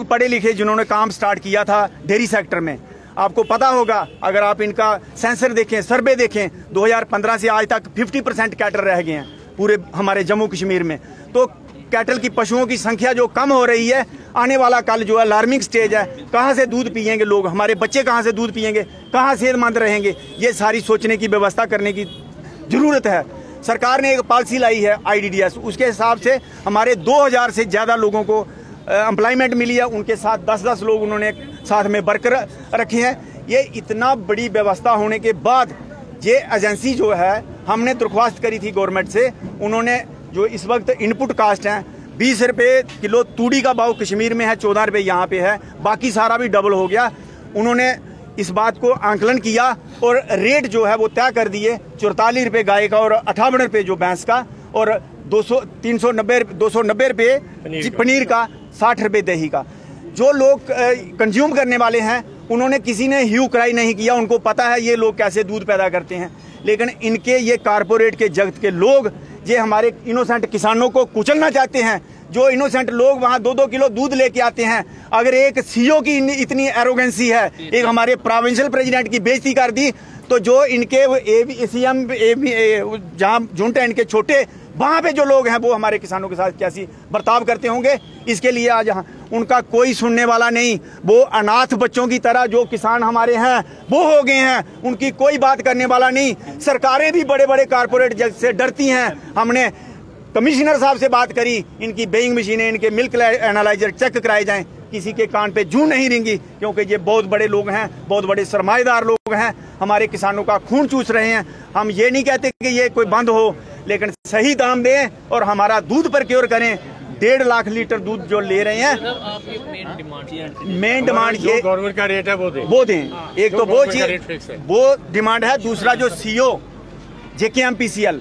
पढ़े लिखे जिन्होंने काम स्टार्ट किया था डेयरी सेक्टर में। आपको पता होगा, अगर आप इनका सेंसर देखें सर्वे देखें 2015 से आज तक 50 परसेंट कैटल रह गए हैं पूरे हमारे जम्मू कश्मीर में। तो कैटल की पशुओं की संख्या जो कम हो रही है, आने वाला कल जो है अलार्मिंग स्टेज है, कहाँ से दूध पियेंगे लोग? हमारे बच्चे कहाँ से दूध पियेंगे? कहाँ सेहतमंद रहेंगे? ये सारी सोचने की, व्यवस्था करने की ज़रूरत है। सरकार ने एक पॉलिसी लाई है आईडीडीएस उसके हिसाब से हमारे 2000 से ज़्यादा लोगों को एम्प्लॉयमेंट मिली है उनके साथ दस दस लोग उन्होंने साथ में वर्कर रखे हैं। ये इतना बड़ी व्यवस्था होने के बाद ये एजेंसी जो है हमने दरख्वास्त करी थी गवर्नमेंट से उन्होंने जो इस वक्त इनपुट कास्ट हैं बीस रुपये किलो तूड़ी का भाव कश्मीर में है चौदह रुपये यहाँ पे है बाकी सारा भी डबल हो गया। उन्होंने इस बात को आंकलन किया और रेट जो है वो तय कर दिए चौतालीस रुपये गाय का और अठावन रुपये जो भैंस का और दो सौ तीन सौ नब्बे दो सौ नब्बे रुपये पनीर का। साठ रुपये दही का। जो लोग कंज्यूम करने वाले हैं, उन्होंने किसी ने ह्यू क्राई नहीं किया, उनको पता है ये लोग कैसे दूध पैदा करते हैं। लेकिन इनके, ये कारपोरेट के जगत के लोग, ये हमारे इनोसेंट किसानों को कुचलना चाहते हैं जो इनोसेंट लोग वहाँ दो दो किलो दूध लेके आते हैं, अगर एक सीओ की इतनी एरोगेंसी है, एक हमारे प्रोविंशियल प्रेसिडेंट की बेइज्जती कर दी तो जो इनके सी एम जहाँ झुंड इनके छोटे, वहाँ पे जो लोग हैं, वो हमारे किसानों के साथ कैसी बर्ताव करते होंगे? इसके लिए आज उनका कोई सुनने वाला नहीं। वो अनाथ बच्चों की तरह जो किसान हमारे हैं, वो हो गए हैं, उनकी कोई बात करने वाला नहीं। सरकारें भी बड़े बड़े कारपोरेट से डरती हैं। हमने कमिश्नर साहब से बात करी इनकी बेइंग मशीनें इनके मिल्क एनालाइजर चेक कराए जाएँ किसी के कान पे जू नहीं रिंगी क्योंकि ये बहुत बड़े लोग हैं बहुत बड़े सरमाएदार लोग हैं हमारे किसानों का खून चूस रहे हैं। हम ये नहीं कहते कि ये कोई बंद हो लेकिन सही दाम दें और हमारा दूध पर क्योर करें। डेढ़ लाख लीटर दूध जो ले रहे हैं मेन डिमांड ये गवर्नमेंट का रेट है वो दें। वो दें। एक तो वो चीज़ वो डिमांड है दूसरा जो CO J K M P C L